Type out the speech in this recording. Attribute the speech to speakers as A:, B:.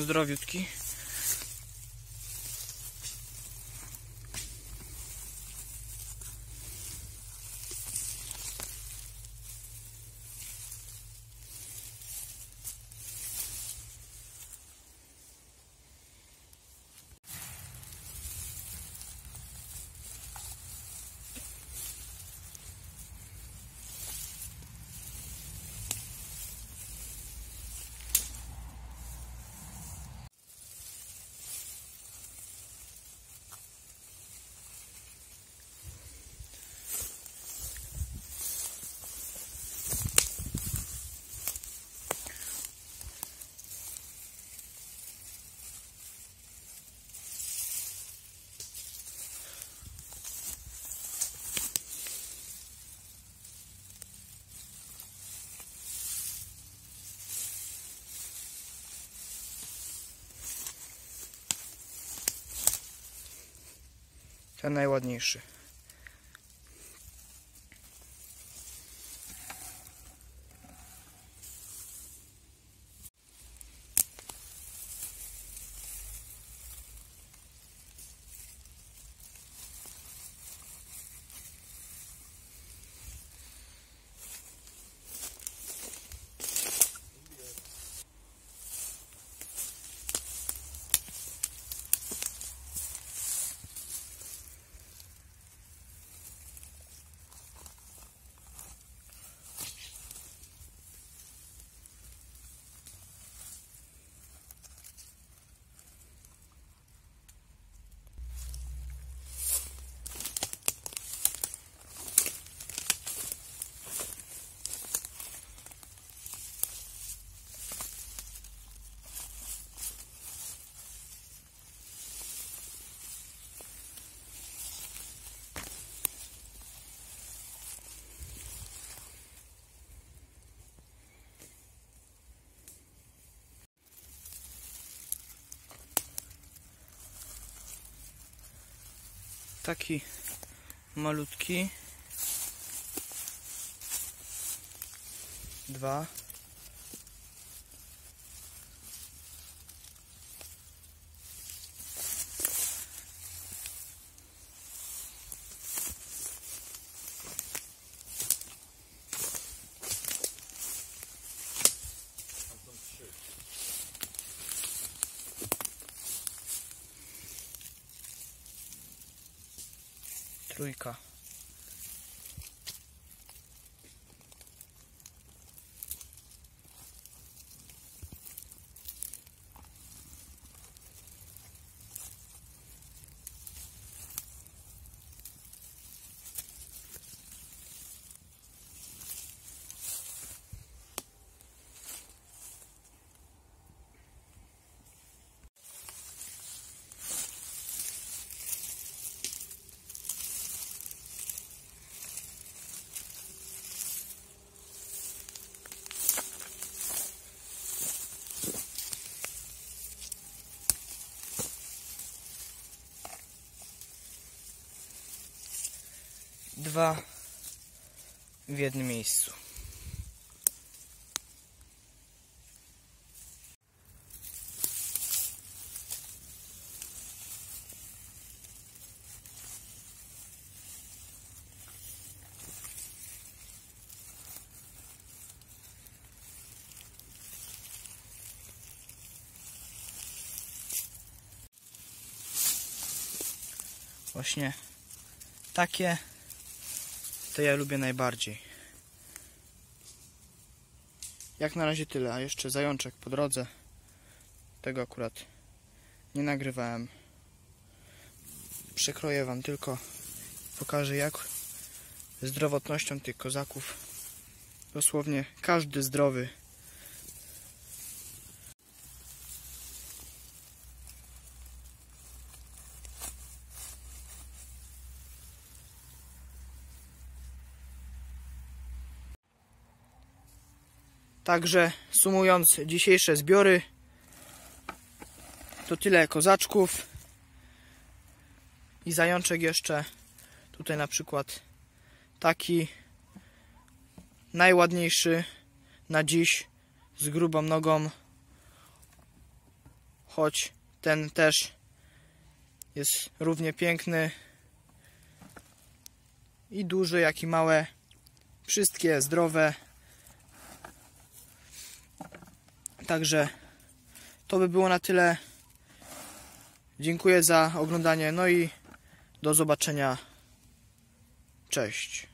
A: zdrowiutki. Ten najładniejszy. Taki malutki. Dwa. fluir cá. Dwa w jednym miejscu. Właśnie takie to ja lubię najbardziej. Jak na razie tyle, a jeszcze zajączek po drodze. Tego akurat nie nagrywałem. Przekroję wam tylko, pokażę jak zdrowotnością tych kozaków dosłownie każdy zdrowy Także sumując dzisiejsze zbiory, to tyle kozaczków i zajączek jeszcze. Tutaj na przykład taki najładniejszy na dziś z grubą nogą choć ten też jest równie piękny i duże, jak i małe. Wszystkie zdrowe. Także to by było na tyle. Dziękuję za oglądanie. No i do zobaczenia. Cześć.